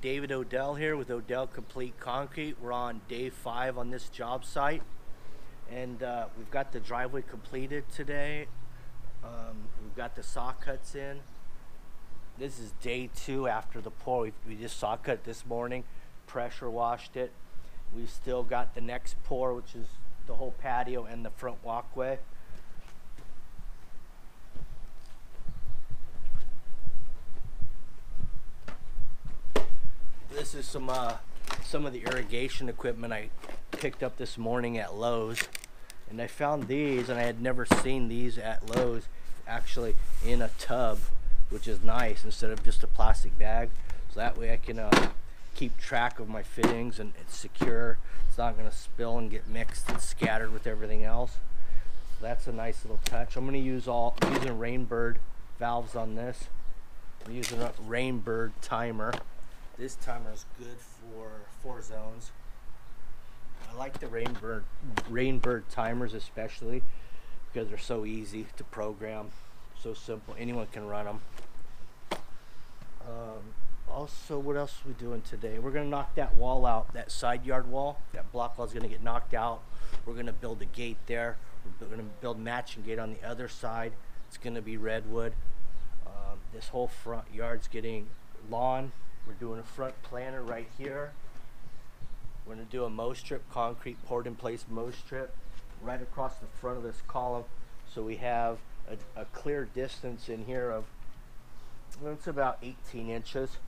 David Odell here with Odell Complete Concrete. We're on day five on this job site, and uh, we've got the driveway completed today. Um, we've got the saw cuts in. This is day two after the pour. We, we just saw cut this morning, pressure washed it. We've still got the next pour, which is the whole patio and the front walkway. This is some uh, some of the irrigation equipment I picked up this morning at Lowe's, and I found these, and I had never seen these at Lowe's, actually in a tub, which is nice instead of just a plastic bag. So that way I can uh, keep track of my fittings and it's secure. It's not going to spill and get mixed and scattered with everything else. So that's a nice little touch. I'm going to use all using Rainbird valves on this. I'm using a Rainbird timer. This timer is good for four zones. I like the Rainbird Rainbird timers especially because they're so easy to program, so simple. Anyone can run them. Um, also, what else are we doing today? We're gonna knock that wall out, that side yard wall. That block wall is gonna get knocked out. We're gonna build a gate there. We're gonna build matching gate on the other side. It's gonna be redwood. Um, this whole front yard's getting lawn. We're doing a front planter right here. We're gonna do a mow strip, concrete poured in place mow strip right across the front of this column. So we have a, a clear distance in here of, well, it's about 18 inches.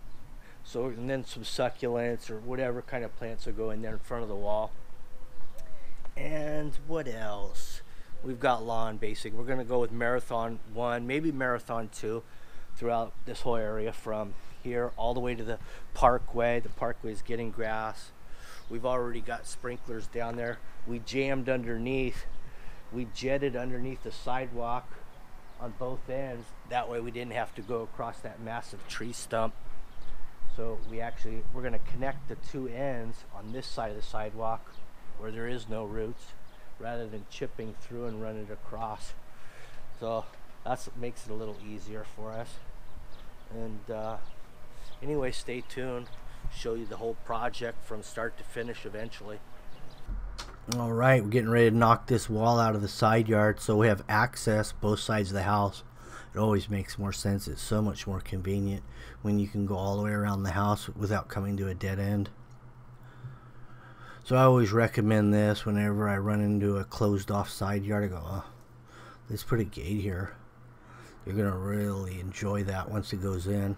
So, and then some succulents or whatever kind of plants will go in there in front of the wall. And what else? We've got lawn basic. We're gonna go with Marathon 1, maybe Marathon 2 throughout this whole area from here all the way to the parkway. The parkway is getting grass. We've already got sprinklers down there. We jammed underneath. We jetted underneath the sidewalk on both ends. That way we didn't have to go across that massive tree stump. So we actually, we're gonna connect the two ends on this side of the sidewalk where there is no roots rather than chipping through and running across. So that's what makes it a little easier for us. And uh, anyway, stay tuned. Show you the whole project from start to finish eventually. All right, we're getting ready to knock this wall out of the side yard so we have access both sides of the house. It always makes more sense. It's so much more convenient when you can go all the way around the house without coming to a dead end. So I always recommend this whenever I run into a closed off side yard. I go, oh, let's put a gate here. You're going to really enjoy that once it goes in.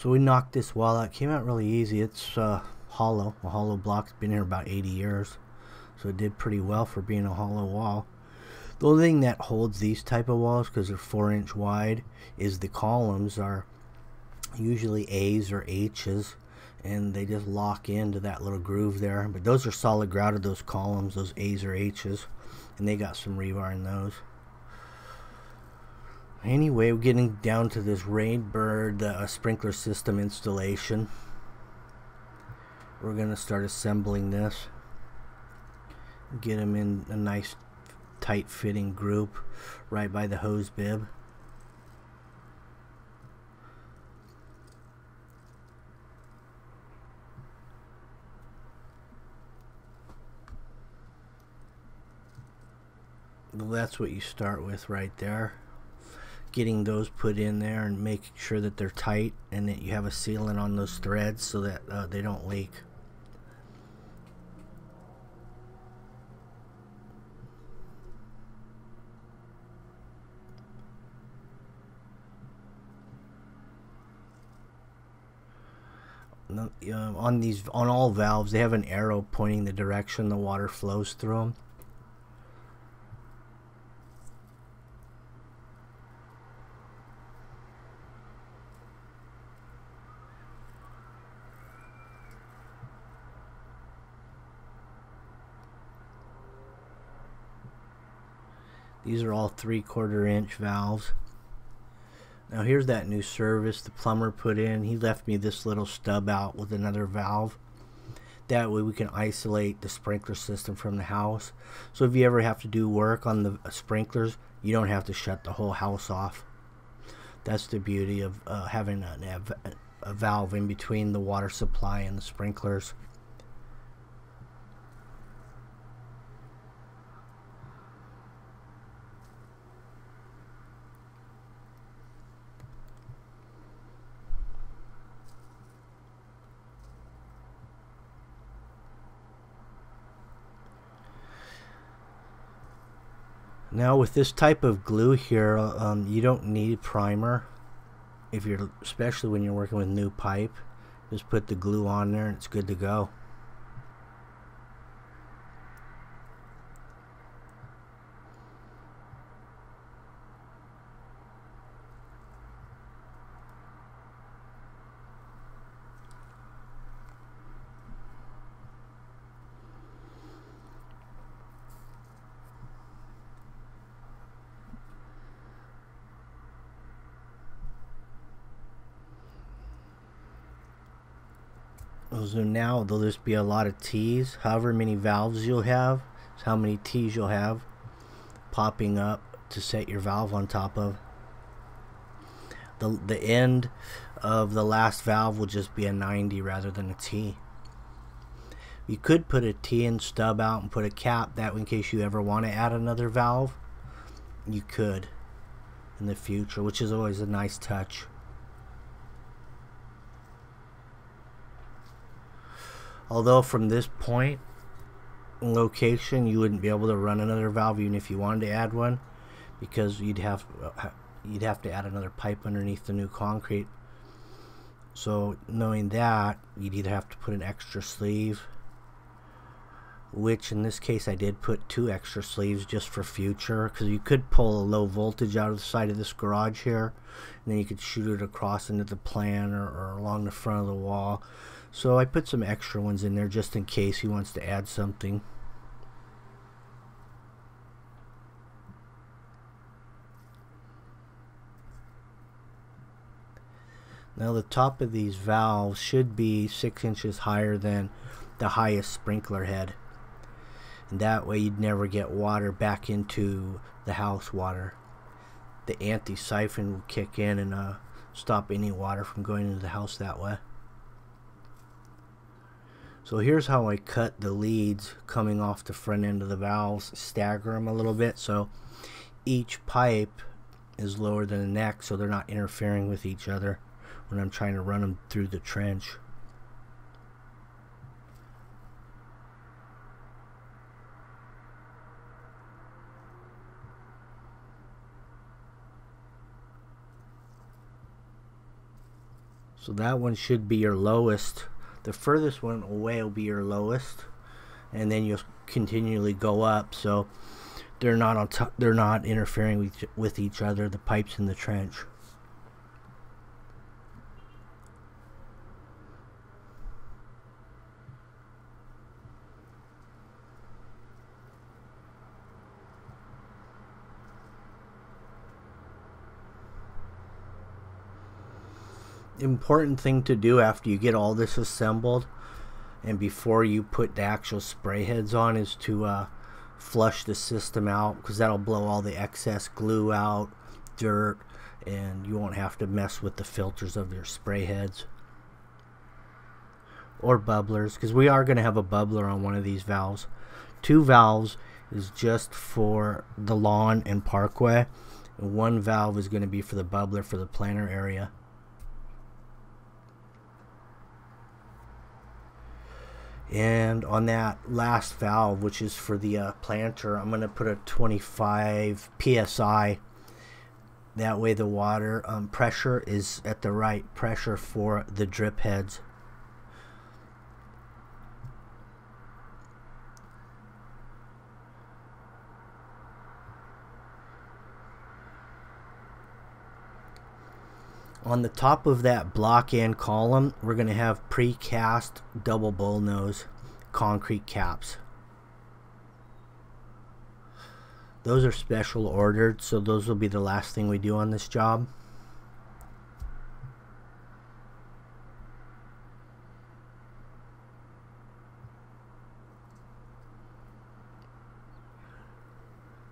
So we knocked this wall out. It came out really easy. It's uh, hollow. A hollow block's been here about 80 years. So it did pretty well for being a hollow wall. The only thing that holds these type of walls, because they're 4 inch wide, is the columns are usually A's or H's. And they just lock into that little groove there. But those are solid grouted, those columns, those A's or H's. And they got some rebar in those. Anyway, we're getting down to this Rainbird uh, sprinkler system installation. We're going to start assembling this. Get them in a nice tight fitting group right by the hose bib. Well, that's what you start with right there getting those put in there and making sure that they're tight and that you have a sealant on those threads so that uh, they don't leak. Uh, on these on all valves they have an arrow pointing the direction the water flows through them These are all three quarter inch valves. Now here's that new service the plumber put in. He left me this little stub out with another valve. That way we can isolate the sprinkler system from the house. So if you ever have to do work on the sprinklers, you don't have to shut the whole house off. That's the beauty of uh, having a, a valve in between the water supply and the sprinklers. Now with this type of glue here, um, you don't need a primer. If you're, especially when you're working with new pipe, just put the glue on there and it's good to go. So now there'll just be a lot of T's. However many valves you'll have, is how many T's you'll have popping up to set your valve on top of. The, the end of the last valve will just be a 90 rather than a T. You could put a T and stub out and put a cap that in case you ever want to add another valve. You could in the future, which is always a nice touch. Although from this point location you wouldn't be able to run another valve even if you wanted to add one because you'd have uh, you'd have to add another pipe underneath the new concrete. So knowing that you'd either have to put an extra sleeve which in this case I did put two extra sleeves just for future because you could pull a low voltage out of the side of this garage here and then you could shoot it across into the plan or, or along the front of the wall so I put some extra ones in there just in case he wants to add something. Now the top of these valves should be 6 inches higher than the highest sprinkler head. And that way you'd never get water back into the house water. The anti-siphon will kick in and uh, stop any water from going into the house that way. So here's how I cut the leads coming off the front end of the valves, stagger them a little bit so each pipe is lower than the next so they're not interfering with each other when I'm trying to run them through the trench. So that one should be your lowest the furthest one away will be your lowest and then you'll continually go up so they're not on top they're not interfering with, with each other the pipes in the trench important thing to do after you get all this assembled and before you put the actual spray heads on is to uh, flush the system out because that'll blow all the excess glue out dirt and you won't have to mess with the filters of your spray heads. Or bubblers because we are going to have a bubbler on one of these valves. Two valves is just for the lawn and parkway. And one valve is going to be for the bubbler for the planter area and on that last valve which is for the uh, planter I'm going to put a 25 psi that way the water um, pressure is at the right pressure for the drip heads on the top of that block and column, we're going to have precast double bullnose concrete caps. Those are special ordered, so those will be the last thing we do on this job.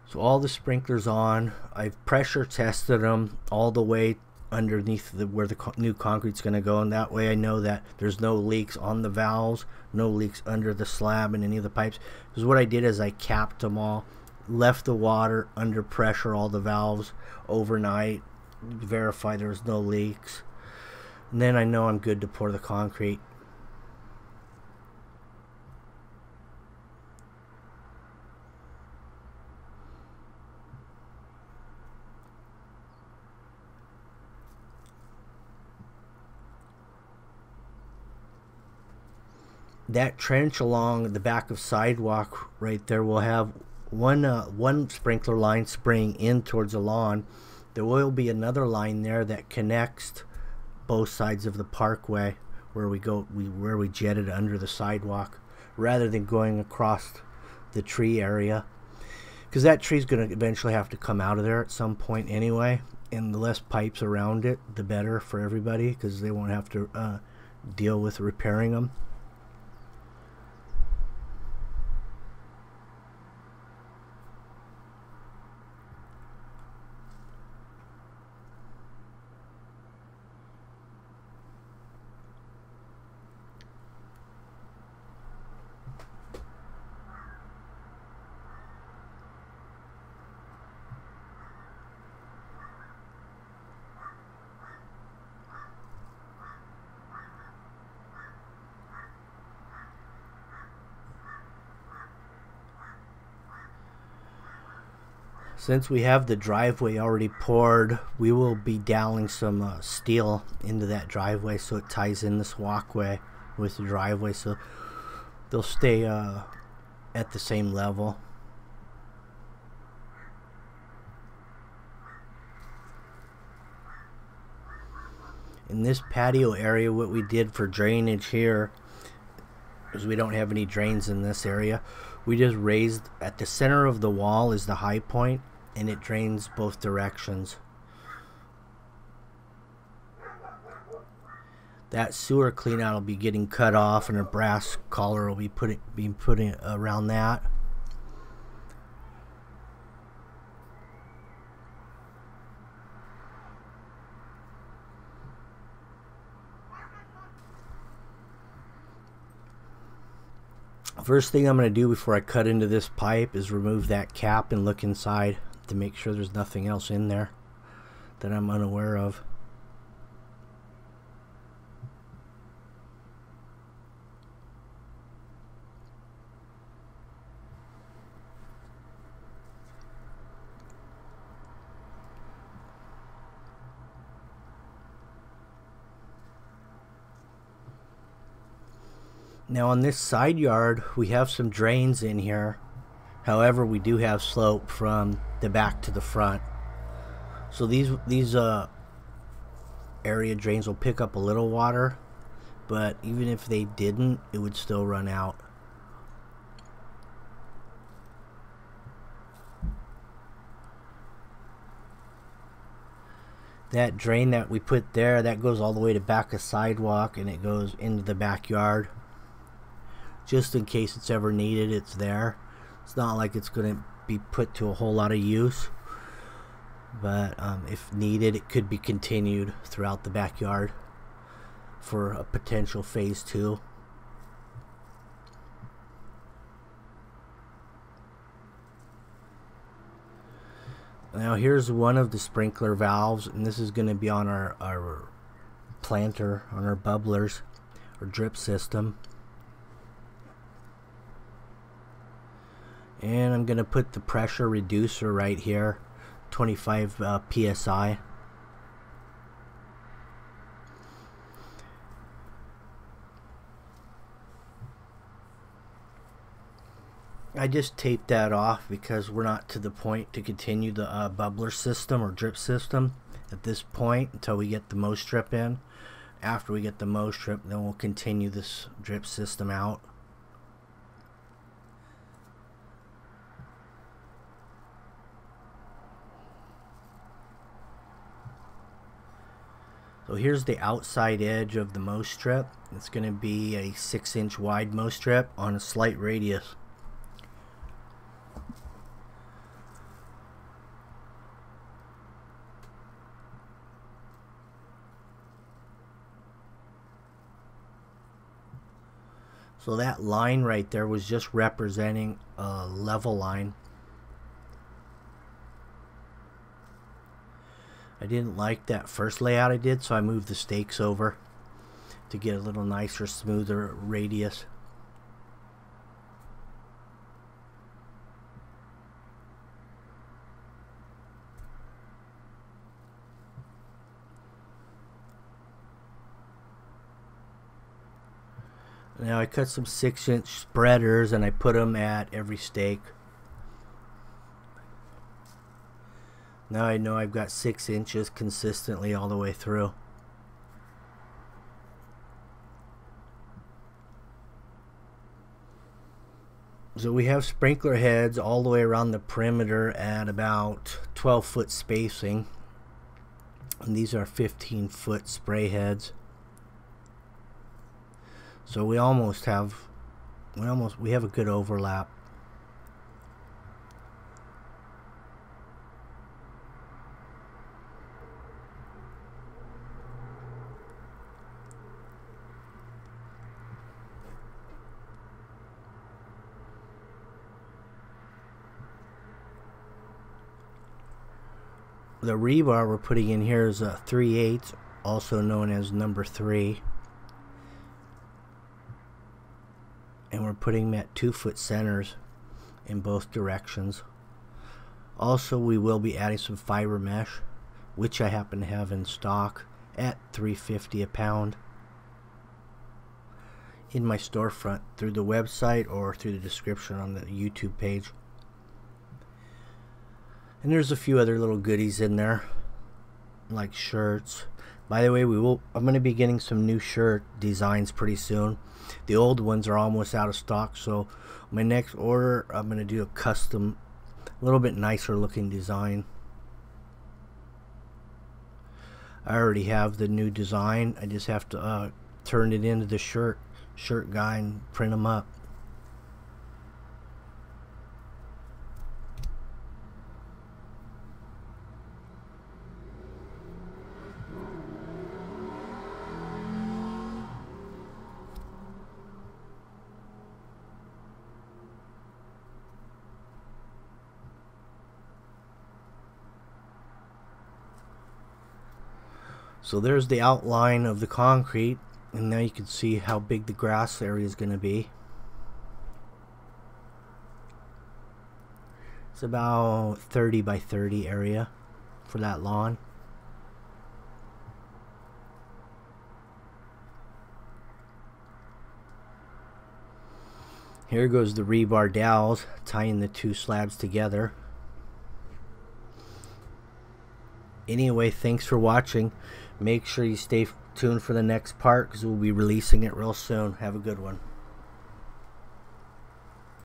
So all the sprinklers on, I've pressure tested them all the way underneath the, where the co new concrete's going to go and that way I know that there's no leaks on the valves no leaks under the slab and any of the pipes. Because what I did is I capped them all left the water under pressure all the valves overnight verify there's no leaks. And then I know I'm good to pour the concrete that trench along the back of sidewalk right there will have one uh, one sprinkler line spraying in towards the lawn. There will be another line there that connects both sides of the parkway where we go we where we jetted under the sidewalk rather than going across the tree area because that tree's going to eventually have to come out of there at some point anyway and the less pipes around it the better for everybody because they won't have to uh, deal with repairing them Since we have the driveway already poured, we will be doweling some uh, steel into that driveway so it ties in this walkway with the driveway so they'll stay uh, at the same level. In this patio area, what we did for drainage here is we don't have any drains in this area. We just raised at the center of the wall is the high point and it drains both directions. That sewer cleanout will be getting cut off and a brass collar will be putting being put around that. First thing I'm going to do before I cut into this pipe is remove that cap and look inside to make sure there's nothing else in there that I'm unaware of. Now on this side yard, we have some drains in here. However, we do have slope from the back to the front. So these these uh, area drains will pick up a little water, but even if they didn't, it would still run out. That drain that we put there, that goes all the way to back a sidewalk and it goes into the backyard just in case it's ever needed it's there. It's not like it's going to be put to a whole lot of use but um, if needed it could be continued throughout the backyard for a potential phase two. Now here's one of the sprinkler valves and this is going to be on our, our planter on our bubblers or drip system and I'm gonna put the pressure reducer right here 25 uh, psi I. Just taped that off because we're not to the point to continue the uh, bubbler system or drip system at this point until we get the mow strip in. After we get the mow strip then we'll continue this drip system out So here's the outside edge of the mow strip. It's going to be a 6 inch wide mow strip on a slight radius. So that line right there was just representing a level line didn't like that first layout I did, so I moved the stakes over to get a little nicer, smoother radius. Now I cut some six inch spreaders and I put them at every stake. Now I know I've got six inches consistently all the way through. So we have sprinkler heads all the way around the perimeter at about 12 foot spacing. And these are 15 foot spray heads. So we almost have we almost we have a good overlap. Rebar we're putting in here is a 3 8 also known as number 3. and we're putting them at two foot centers in both directions also we will be adding some fiber mesh which I happen to have in stock at 350 a pound in my storefront through the website or through the description on the YouTube page and there's a few other little goodies in there like shirts by the way, we will. I'm going to be getting some new shirt designs pretty soon. The old ones are almost out of stock, so my next order, I'm going to do a custom, a little bit nicer looking design. I already have the new design. I just have to uh, turn it into the shirt shirt guy and print them up. So there's the outline of the concrete and now you can see how big the grass area is going to be. It's about 30 by 30 area for that lawn. Here goes the rebar dowels tying the two slabs together. Anyway, thanks for watching. Make sure you stay tuned for the next part because we'll be releasing it real soon. Have a good one.